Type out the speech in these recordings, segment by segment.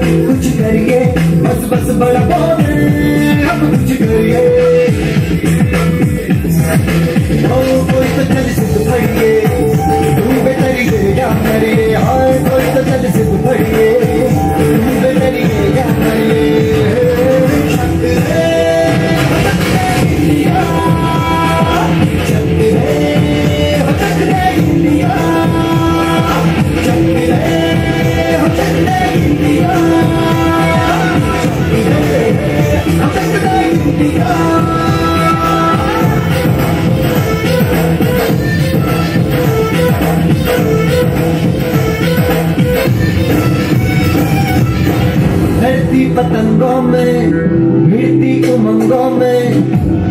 कुछ करिए बस बस बड़ा अब कुछ करिए। उड़ती पतंगों में मिलती उमंगों में,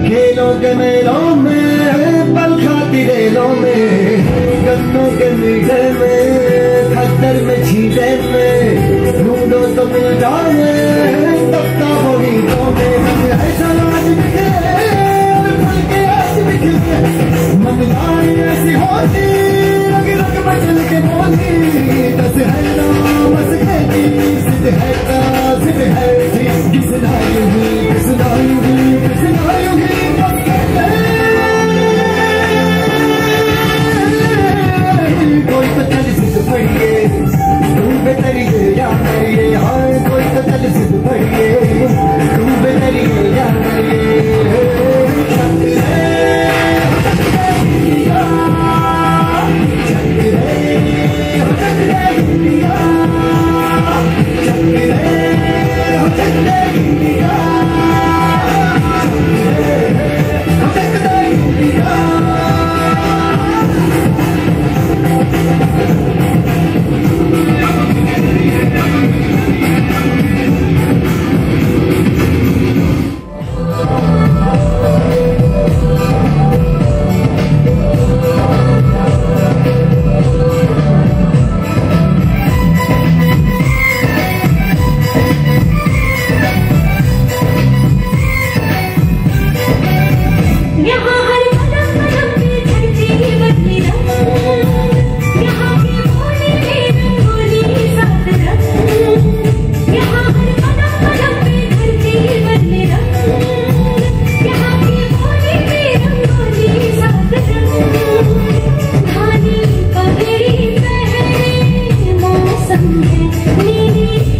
खेलों के मेलों में, पल खाती रेलों में, गन्नों के मीठे में खतर में, छीटे में This is the thing. Please.